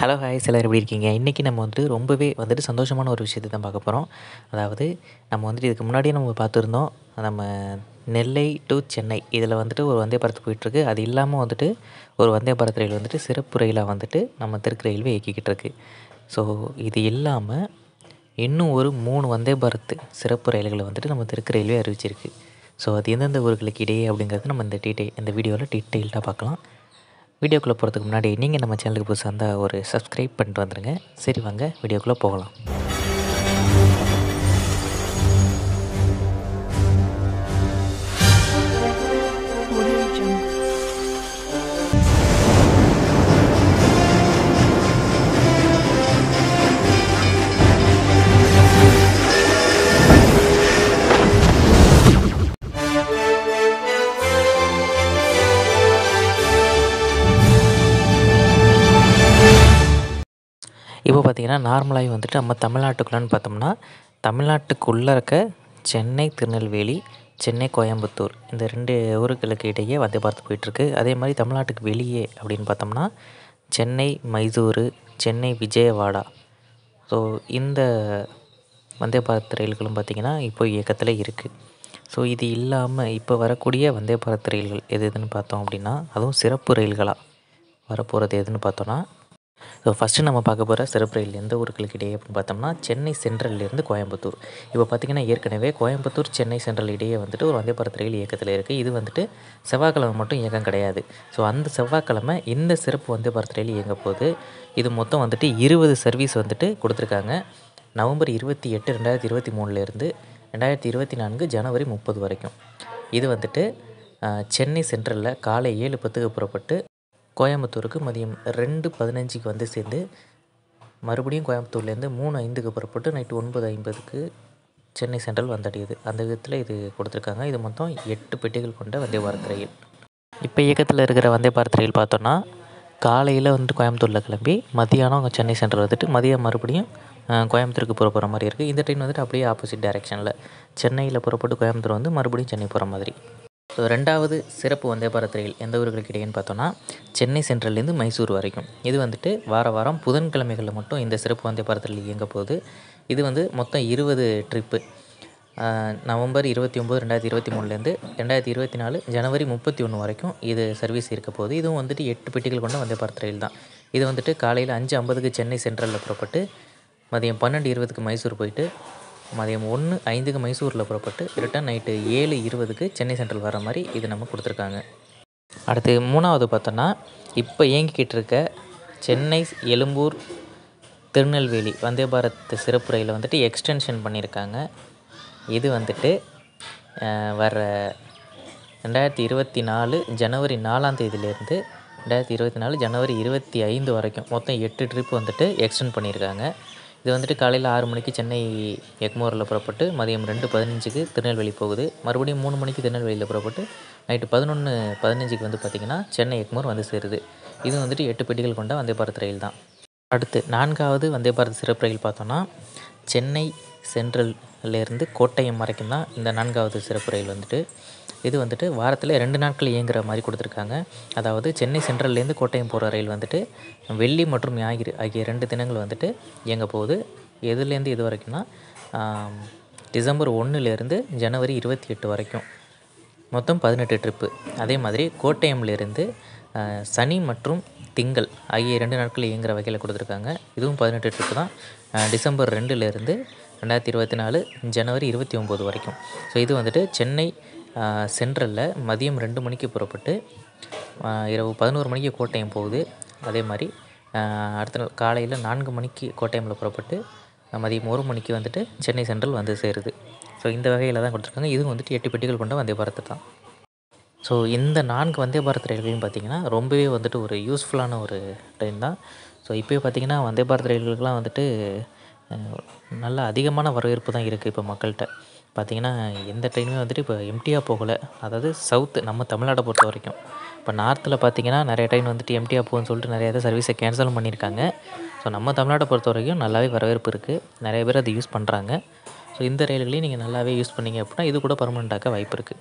Hello hi சிலர் எப்படி இருக்கீங்க? இன்றைக்கி நம்ம வந்துட்டு ரொம்பவே வந்துட்டு சந்தோஷமான ஒரு விஷயத்தை தான் பார்க்க போகிறோம் அதாவது நம்ம வந்துட்டு இதுக்கு முன்னாடியே நம்ம பார்த்துருந்தோம் நம்ம நெல்லை டு சென்னை இதில் வந்துட்டு ஒரு வந்தே பரத்து போயிட்டுருக்கு. அது இல்லாமல் வந்துட்டு ஒரு வந்தே பாரத் ரயில் வந்துட்டு சிறப்பு ரயிலாக வந்துட்டு நம்ம தெற்கு ரயில்வே இயக்கிக்கிட்டு இருக்கு. ஸோ இது இல்லாமல் இன்னும் ஒரு மூணு வந்தே பாரத் சிறப்பு ரயில்களை வந்துட்டு நம்ம தெற்கு ரயில்வே அறிவிச்சிருக்கு. ஸோ அது எந்தெந்த ஊர்களுக்கு இடையே அப்படிங்கிறது நம்ம இந்த டீட்டெயில் இந்த வீடியோவில் டீட்டெயில்டாக பார்க்கலாம். வீடியோக்குள்ளே போகிறதுக்கு முன்னாடி நீங்கள் நம்ம சேனலுக்கு புதுசாக இருந்தால் ஒரு சப்ஸ்கிரைப் பண்ணிட்டு வந்துடுங்க. சரி வாங்க வீடியோக்குள்ளே போகலாம். இப்போ பார்த்திங்கன்னா நார்மலாகவே வந்துட்டு நம்ம தமிழ்நாட்டுக்குள்ளன்னு பார்த்தோம்னா தமிழ்நாட்டுக்குள்ளே இருக்க சென்னை திருநெல்வேலி சென்னை கோயம்புத்தூர் இந்த ரெண்டு ஊர்களுக்கு இடையே வந்து பார்த்து போயிட்டுருக்கு. அதே மாதிரி தமிழ்நாட்டுக்கு வெளியே அப்படின்னு பார்த்தோம்னா சென்னை மைசூர் சென்னை விஜயவாடா. ஸோ இந்த வந்தே பாரத் ரயில்களும் பார்த்திங்கன்னா இப்போ இயக்கத்தில் இருக்குது ஸோ இது இல்லாமல் இப்போ வரக்கூடிய வந்தே பாரத் ரயில்கள் எது எதுன்னு பார்த்தோம் அப்படின்னா அதுவும் சிறப்பு ரயில்களாக வரப்போகிறது எதுன்னு பார்த்தோன்னா ஸோ ஃபஸ்ட்டு நம்ம பார்க்க போகிற சிறப்பு ரயில் எந்த ஊர்களுக்கு இடையே அப்படின்னு பார்த்தோம்னா சென்னை சென்ட்ரல்லேருந்து கோயம்புத்தூர். இப்போ பார்த்திங்கன்னா ஏற்கனவே கோயம்புத்தூர் சென்னை சென்ட்ரல் இடையே வந்துட்டு ஒரு வந்தே பாரத் ரயில் இயக்கத்தில் இருக்குது இது வந்துட்டு செவ்வாய்க்கிழமை மட்டும் இயக்கம் கிடையாது. ஸோ அந்த செவ்வாய்க்கிழமை இந்த சிறப்பு வந்தே பாரத் ரயில் இயங்க போது இது மொத்தம் வந்துட்டு இருபது சர்வீஸ் வந்துட்டு கொடுத்துருக்காங்க. நவம்பர் இருபத்தி எட்டு ரெண்டாயிரத்தி இருபத்தி மூணுலேருந்து ரெண்டாயிரத்தி இருபத்தி நான்கு ஜனவரி முப்பது வரைக்கும். இது வந்துட்டு சென்னை சென்ட்ரலில் காலை ஏழு பத்துக்கு புறப்பட்டு கோயம்புத்தூருக்கு மதியம் ரெண்டு பதினஞ்சுக்கு வந்து சேர்ந்து மறுபடியும் கோயம்புத்தூர்லேருந்து மூணு ஐந்துக்கு புறப்பட்டு நைட்டு ஒன்பது ஐம்பதுக்கு சென்னை சென்ட்ரல் வந்தடையுது. அந்த விதத்தில் இது கொடுத்துருக்காங்க. இது மொத்தம் எட்டு பெட்டிகள் கொண்ட வந்தே பாரத் ரயில். இப்போ இயக்கத்தில் இருக்கிற வந்தே பாரத் ரயில் பார்த்தோன்னா காலையில் வந்துட்டு கோயம்புத்தூரில் கிளம்பி மதியானம் அங்கே சென்னை சென்ட்ரல் வந்துட்டு மதியம் மறுபடியும் கோயம்புத்தூருக்கு புற போகிற மாதிரி இருக்குது இந்த ட்ரெயின் வந்துட்டு அப்படியே ஆப்போசிட் டைரெக்ஷனில் சென்னையில் புறப்பட்டு கோயம்புத்தூர் வந்து மறுபடியும் சென்னை போகிற மாதிரி. ஸோ ரெண்டாவது சிறப்பு வந்தே பாரத் ரயில் எந்த ஊர்களுக்கு இடையேன்னு பார்த்தோன்னா சென்னை சென்ட்ரல்லேருந்து மைசூர் வரைக்கும். இது வந்துட்டு வார வாரம் புதன்கிழமைகளில் மட்டும் இந்த சிறப்பு வந்தே பாரத் ரயில் இயங்க போகுது. இது வந்து மொத்தம் இருபது ட்ரிப்பு. நவம்பர் இருபத்தி ஒம்பது ரெண்டாயிரத்தி இருபத்தி மூணுலேருந்து ரெண்டாயிரத்தி இருபத்தி நாலு ஜனவரி முப்பத்தி ஒன்று வரைக்கும் இது சர்வீஸ் இருக்க போகுது. இதுவும் வந்துட்டு எட்டு பெட்டிகள் கொண்ட வந்தே பாரத் ரயில் தான். இது வந்துட்டு காலையில் அஞ்சு ஐம்பதுக்கு சென்னை சென்ட்ரலில் புறப்பட்டு மதியம் பன்னெண்டு இருபதுக்கு மைசூர் போயிட்டு மதியம் ஒன்று ஐந்துக்கு மைசூரில் புறப்பட்டு ரிட்டன் நைட்டு ஏழு இருபதுக்கு சென்னை சென்ட்ரல் வர மாதிரி இது நம்ம கொடுத்துருக்காங்க. அடுத்து மூணாவது பார்த்தோன்னா இப்போ இயங்கிக்கிட்டு இருக்க சென்னை எழும்பூர் திருநெல்வேலி வந்தே பாரத் சிறப்பு ரயிலை வந்துட்டு எக்ஸ்டென்ஷன் பண்ணியிருக்காங்க. இது வந்துட்டு வர ரெண்டாயிரத்தி இருபத்தி நாலு ஜனவரி நாலாம் தேதியிலேருந்து ரெண்டாயிரத்தி இருபத்தி நாலு ஜனவரி இருபத்தி ஐந்து வரைக்கும் மொத்தம் எட்டு ட்ரிப் வந்துட்டு எக்ஸ்டெண்ட் பண்ணியிருக்காங்க. இது வந்துட்டு காலையில் ஆறு மணிக்கு சென்னை எக்மோரில் புறப்பட்டு மதியம் ரெண்டு பதினஞ்சுக்கு திருநெல்வேலி போகுது. மறுபடியும் மூணு மணிக்கு திருநெல்வேலியில் புறப்பட்டு நைட்டு பதினொன்று பதினஞ்சுக்கு வந்து பார்த்திங்கன்னா சென்னை எக்மோர் வந்து சேருது. இது வந்துட்டு எட்டு பெட்டிகள் கொண்ட வந்தே பாரத் ரயில் தான். அடுத்து நான்காவது வந்தே பாரத் சிறப்பு ரயில் பார்த்தோன்னா சென்னை சென்ட்ரல்லேருந்து கோட்டயம் வரைக்கும் தான் இந்த நான்காவது சிறப்பு ரயில் வந்துட்டு இது வந்துட்டு வாரத்தில் ரெண்டு நாட்கள் இயங்குகிற மாதிரி கொடுத்துருக்காங்க. அதாவது சென்னை சென்ட்ரல்லேருந்து கோட்டயம் போகிற ரயில் வந்துட்டு வெள்ளி மற்றும் ஞாயிறு ஆகிய ரெண்டு தினங்கள் வந்துட்டு இயங்க போகுது. எதுலேருந்து இது வரைக்கும்னா டிசம்பர் ஒன்றுலேருந்து ஜனவரி இருபத்தி எட்டு வரைக்கும். மொத்தம் பதினெட்டு ட்ரிப்பு. அதே மாதிரி கோட்டயம்லேருந்து சனி மற்றும் திங்கள் ஆகிய ரெண்டு நாட்கள் இயங்குகிற வகையில் கொடுத்துருக்காங்க. இதுவும் பதினெட்டு ட்ரிப்பு தான். டிசம்பர் ரெண்டுலேருந்து ரெண்டாயிரத்தி இருபத்தி நாலு ஜனவரி இருபத்தி ஒம்பது வரைக்கும். ஸோ இது வந்துட்டு சென்னை சென்ட்ரலில் மதியம் ரெண்டு மணிக்கு புறப்பட்டு இரவு பதினோரு மணிக்கு கோட்டயம் போகுது. அதே மாதிரி அடுத்த நாள் காலையில் நான்கு மணிக்கு கோட்டயமில் புறப்பட்டு மதியம் ஒரு மணிக்கு வந்துட்டு சென்னை சென்ட்ரல் வந்து சேருது. ஸோ இந்த வகையில் தான் கொடுத்துருக்காங்க. இதுவும் வந்துட்டு எட்டு பெட்டிகள் கொண்ட வந்தே பாரத் தான். ஸோ இந்த நான்கு வந்தே பாரத் ரயில்களையும் பார்த்திங்கன்னா ரொம்பவே வந்துட்டு ஒரு யூஸ்ஃபுல்லான ஒரு ட்ரெயின் தான். ஸோ இப்போயே பார்த்திங்கன்னா வந்தே பாரத் ரயில்களுக்கெலாம் வந்துட்டு நல்ல அதிகமான வரவேற்பு தான் இருக்குது இப்போ மக்கள்கிட்ட. பார்த்திங்கன்னா எந்த ட்ரெயினுமே வந்துட்டு இப்போ எம்டியாக போகலை. அதாவது சவுத்து நம்ம தமிழ்நாட்டை பொறுத்த வரைக்கும். இப்போ நார்த்தில் பார்த்திங்கன்னா நிறைய ட்ரெயின் வந்துட்டு எம்டியாக போகும்னு சொல்லிட்டு நிறைய இதை சர்வீஸை கேன்சலும் பண்ணியிருக்காங்க. ஸோ நம்ம தமிழ்நாட்டை பொறுத்த வரைக்கும் நல்லாவே வரவேற்பு இருக்குது நிறைய பேர் அதை யூஸ் பண்ணுறாங்க ஸோ இந்த ரயில்களையும் நீங்கள் நல்லாவே யூஸ் பண்ணீங்க அப்படின்னா இது கூட பர்மனெண்ட்டாக வாய்ப்பு இருக்குது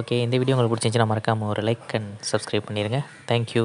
ஓகே இந்த வீடியோ உங்களுக்கு பிடிச்சிருந்துச்சுன்னா மறக்காமல் ஒரு லைக் அண்ட் சப்ஸ்கிரைப் பண்ணிடுங்க தேங்க்யூ